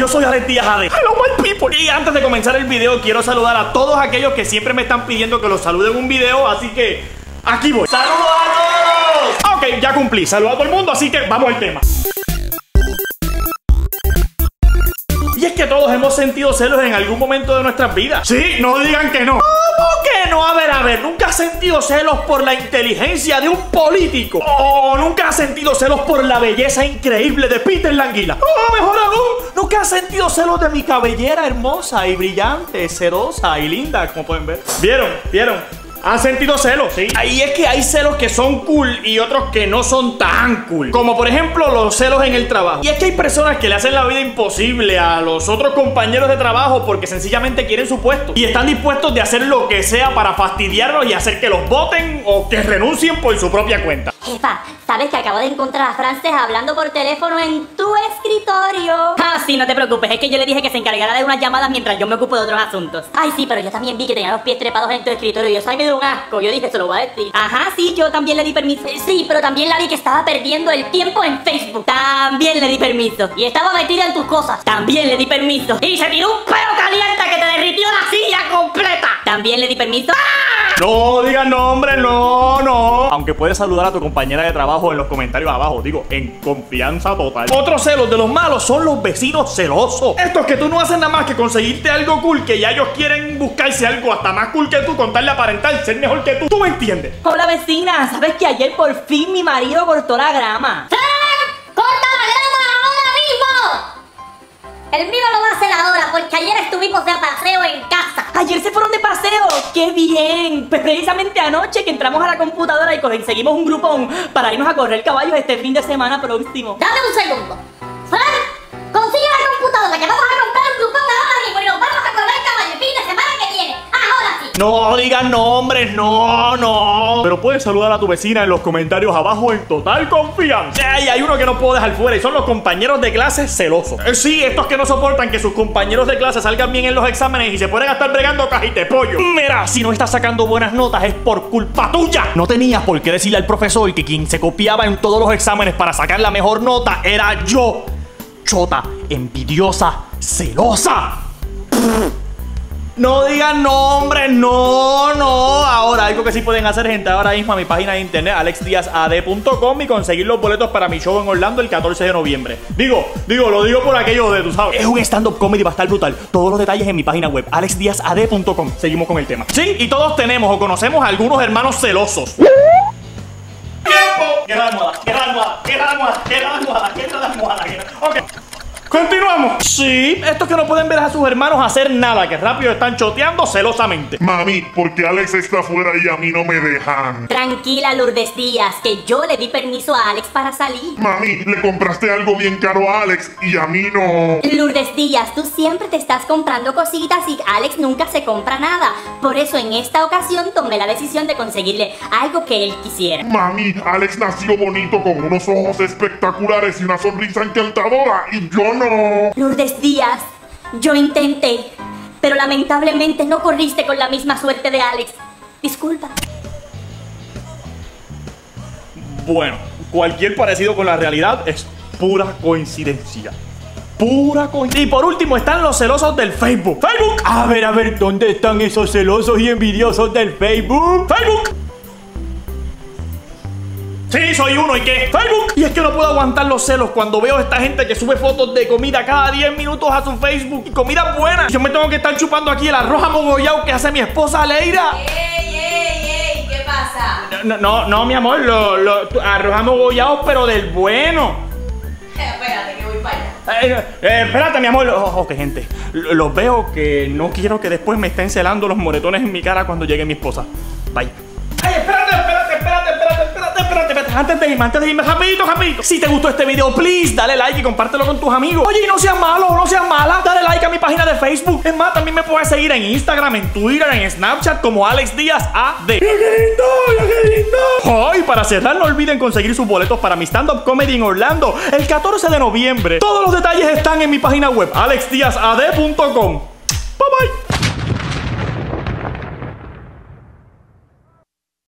yo soy Alex Díaz AD. Hello my people. Y antes de comenzar el video, quiero saludar a todos aquellos que siempre me están pidiendo que los salude en un video, así que aquí voy. ¡Saludos a todos! Ok, ya cumplí. Saludos a todo el mundo, así que vamos al tema. Y es que todos hemos sentido celos en algún momento de nuestras vidas. Sí, no digan que no. ¿Cómo que ¿nunca has sentido celos por la inteligencia de un político? ¿O nunca has sentido celos por la belleza increíble de Peter Languila? ¡Oh, mejor aún! ¿Nunca has sentido celos de mi cabellera hermosa y brillante, sedosa y linda, como pueden ver? ¿Vieron? ¿Vieron? ¿Han sentido celos? Sí. Ahí es que hay celos que son cool y otros que no son tan cool. Como por ejemplo los celos en el trabajo. Y es que hay personas que le hacen la vida imposible a los otros compañeros de trabajo porque sencillamente quieren su puesto. Y están dispuestos de hacer lo que sea para fastidiarlos y hacer que los voten o que renuncien por su propia cuenta. Jefa, ¿sabes que acabo de encontrar a Frances hablando por teléfono en tu escritorio? Ah, sí, no te preocupes, es que yo le dije que se encargara de unas llamadas mientras yo me ocupo de otros asuntos. Ay, sí, pero yo también vi que tenía los pies trepados en tu escritorio y eso a mí me dio un asco. Yo dije, se lo voy a decir. Ajá, sí, yo también le di permiso. Sí, pero también la vi que estaba perdiendo el tiempo en Facebook. También le di permiso. Y estaba metida en tus cosas. También le di permiso. Y se tiró un pelo caliente que te derritió la silla completa. También le di permiso. No digan nombre, no, no. Aunque puedes saludar a tu compañera de trabajo en los comentarios abajo, digo, en confianza total. Otros celos de los malos son los vecinos celosos. Estos que tú no haces nada más que conseguirte algo cool, que ya ellos quieren buscarse algo hasta más cool que tú, contarle aparentar, ser mejor que tú. ¿Tú me entiendes? Hola vecina, ¿sabes que ayer por fin mi marido cortó la grama? ¡Corta la grama ahora mismo! El mío lo va a hacer ahora porque ayer estuvimos de paseo en casa. Ayer se fueron de paseo, qué bien. Pues precisamente anoche que entramos a la computadora y conseguimos un grupón para irnos a correr caballos este fin de semana próximo. Dame un segundo. Fran, consigue la computadora que vamos a comprar un grupón ahora mismo y nos vamos a correr caballo el fin de semana que viene. Ahora sí. No digan nombres, no, no. Pero puedes saludar a tu vecina en los comentarios abajo en total confianza. Y hay uno que no puedo dejar fuera y son los compañeros de clase celosos. Eh, sí, estos que no soportan que sus compañeros de clase salgan bien en los exámenes y se pueden estar bregando cajite pollo. Mira, si no estás sacando buenas notas es por culpa tuya. No tenías por qué decirle al profesor que quien se copiaba en todos los exámenes para sacar la mejor nota era yo. Chota, envidiosa, celosa. No digan nombres, no, no. Ahora, algo que sí pueden hacer, gente, ahora mismo a mi página de internet, alexdiazad.com y conseguir los boletos para mi show en Orlando el 14 de noviembre. Digo, digo, lo digo por aquello de, tú sabes. Es un stand-up comedy, va a estar brutal. Todos los detalles en mi página web, alexdiazad.com. Seguimos con el tema. Sí, y todos tenemos o conocemos a algunos hermanos celosos. ¡Tiempo! Guerra de almohada, guerra de almohada, guerra de almohada, guerra de almohada, guerra de almohada, Ok. Continuamos. Sí, estos que no pueden ver a sus hermanos hacer nada, que rápido están choteando celosamente. Mami, porque Alex está afuera y a mí no me dejan. Tranquila, Lourdes Díaz, que yo le di permiso a Alex para salir. Mami, le compraste algo bien caro a Alex y a mí no. Lourdes Díaz, tú siempre te estás comprando cositas y Alex nunca se compra nada. Por eso en esta ocasión tomé la decisión de conseguirle algo que él quisiera. Mami, Alex nació bonito con unos ojos espectaculares y una sonrisa encantadora y yo no. Lourdes Díaz, yo intenté, pero lamentablemente no corriste con la misma suerte de Alex. Disculpa. Bueno, cualquier parecido con la realidad es pura coincidencia. Pura coincidencia. Y por último están los celosos del Facebook. Facebook. A ver, a ver, ¿dónde están esos celosos y envidiosos del Facebook? Facebook. Sí, soy uno, ¿y qué? Facebook. Y es que no puedo aguantar los celos cuando veo a esta gente que sube fotos de comida cada 10 minutos a su Facebook. Y comida buena. Yo me tengo que estar chupando aquí el arroz amogollado que hace mi esposa Leira. ¡Ey, ey, ey! ¿Qué pasa? No, no, no, mi amor, lo, lo, arroz amogollado, pero del bueno. Espérate, que voy para allá. Eh, eh, espérate, mi amor. Oh, ok, gente. L- Los veo que no quiero que después me estén celando los moretones en mi cara cuando llegue mi esposa. Bye. Ay, espérate, espérate, Antes de irme, antes de irme, rapidito, rapidito. Si te gustó este video, please, dale like y compártelo con tus amigos. Oye, y no seas malo, no seas mala. Dale like a mi página de Facebook. Es más, también me puedes seguir en Instagram, en Twitter, en Snapchat como Alex Díaz AD. ¡Mira qué lindo! ¡Mira qué lindo! Ay, para cerrar, no olviden conseguir sus boletos para mi stand-up comedy en Orlando el 14 de noviembre. Todos los detalles están en mi página web, alexdiazad.com. Bye bye.